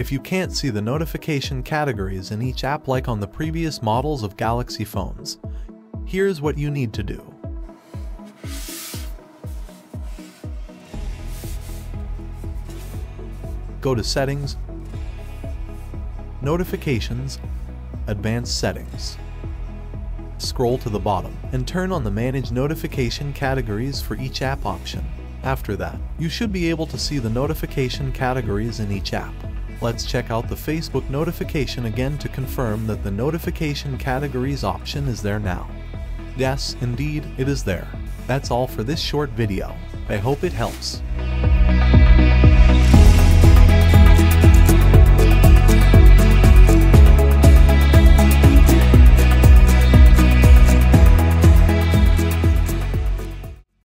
If you can't see the notification categories in each app like on the previous models of Galaxy phones, here's what you need to do. Go to Settings, Notifications, Advanced Settings. Scroll to the bottom and turn on the Manage Notification Categories for each app option. After that, you should be able to see the notification categories in each app. Let's check out the Facebook notification again to confirm that the notification categories option is there now. Yes, indeed, it is there. That's all for this short video. I hope it helps.